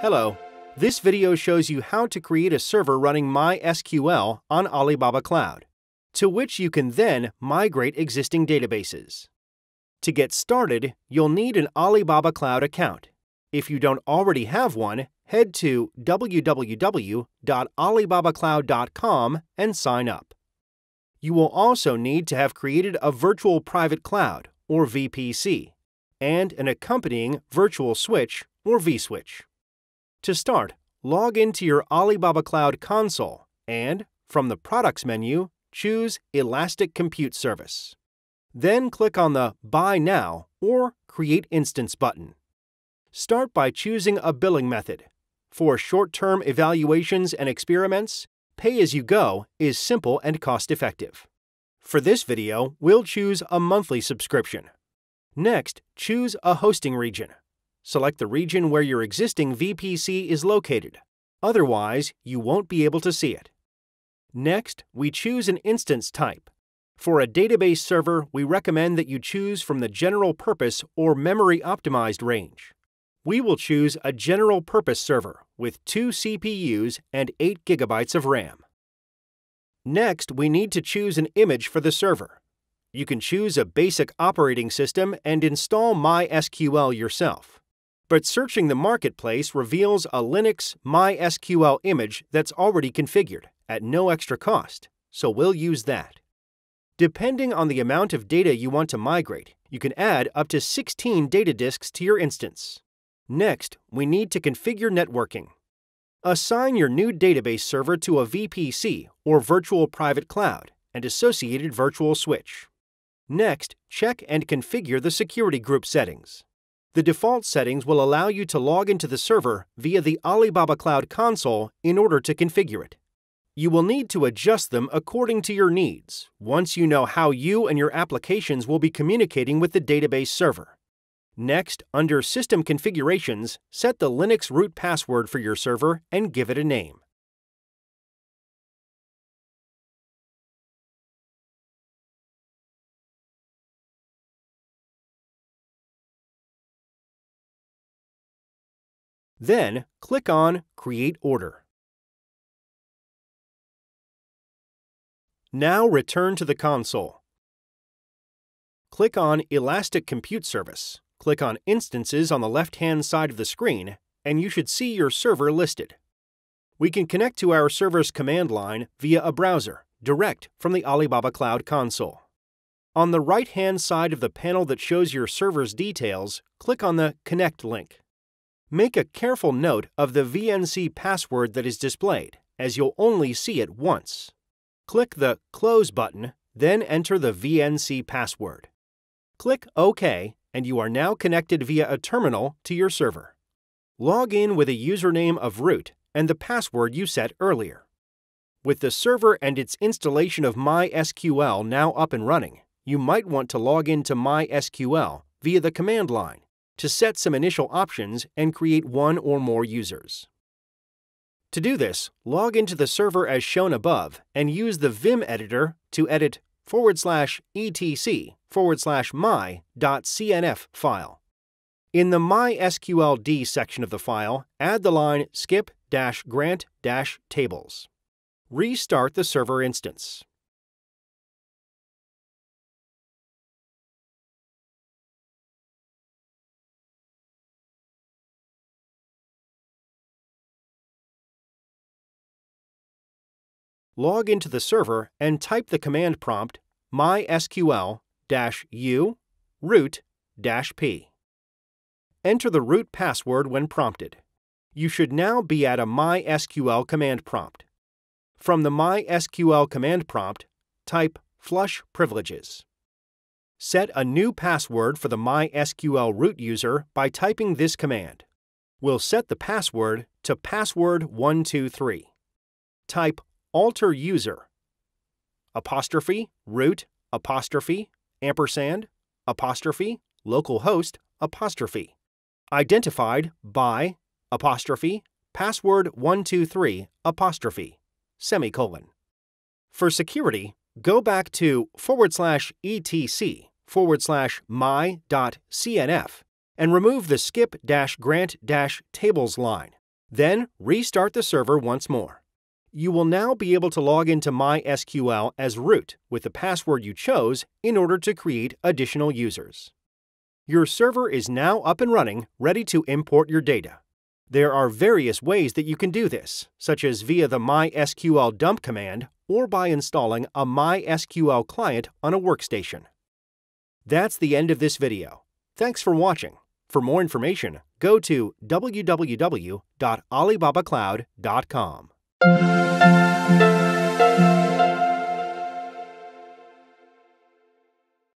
Hello. This video shows you how to create a server running MySQL on Alibaba Cloud, to which you can then migrate existing databases. To get started, you'll need an Alibaba Cloud account. If you don't already have one, head to www.alibabacloud.com and sign up. You will also need to have created a virtual private cloud, or VPC, and an accompanying virtual switch, or vSwitch. To start, log into your Alibaba Cloud console and, from the Products menu, choose Elastic Compute Service. Then click on the Buy Now or Create Instance button. Start by choosing a billing method. For short-term evaluations and experiments, pay-as-you-go is simple and cost-effective. For this video, we'll choose a monthly subscription. Next, choose a hosting region. Select the region where your existing VPC is located. Otherwise, you won't be able to see it. Next, we choose an instance type. For a database server, we recommend that you choose from the general purpose or memory optimized range. We will choose a general purpose server with two CPUs and 8 gigabytes of RAM. Next, we need to choose an image for the server. You can choose a basic operating system and install MySQL yourself. But searching the marketplace reveals a Linux MySQL image that's already configured at no extra cost, so we'll use that. Depending on the amount of data you want to migrate, you can add up to 16 data disks to your instance. Next, we need to configure networking. Assign your new database server to a VPC or virtual private cloud and associated virtual switch. Next, check and configure the security group settings. The default settings will allow you to log into the server via the Alibaba Cloud console in order to configure it. You will need to adjust them according to your needs once you know how you and your applications will be communicating with the database server. Next, under System Configurations, set the Linux root password for your server and give it a name. Then, click on Create Order. Now return to the console. Click on Elastic Compute Service. Click on Instances on the left-hand side of the screen, and you should see your server listed. We can connect to our server's command line via a browser, direct from the Alibaba Cloud console. On the right-hand side of the panel that shows your server's details, click on the Connect link. Make a careful note of the VNC password that is displayed, as you'll only see it once. Click the Close button, then enter the VNC password. Click OK and you are now connected via a terminal to your server. Log in with a username of root and the password you set earlier. With the server and its installation of MySQL now up and running, you might want to log into MySQL via the command line to set some initial options and create one or more users. To do this, log into the server as shown above and use the Vim editor to edit forward slash etc forward slash my dot cnf file. In the MySQLD section of the file, add the line skip-grant-dash-tables Restart the server instance. Log into the server and type the command prompt mysql u root p. Enter the root password when prompted. You should now be at a MySQL command prompt. From the MySQL command prompt, type flush privileges. Set a new password for the MySQL root user by typing this command. We'll set the password to password123. Type alter user apostrophe root apostrophe ampersand apostrophe localhost apostrophe identified by apostrophe password 123 apostrophe semicolon for security go back to forward slash etc forward slash my dot cnf and remove the skip dash grant dash tables line. Then restart the server once more. You will now be able to log into MySQL as root with the password you chose in order to create additional users. Your server is now up and running, ready to import your data. There are various ways that you can do this, such as via the MySQL dump command or by installing a MySQL client on a workstation. That's the end of this video. Thanks for watching. For more information, go to www.alibabacloud.com. Thank you.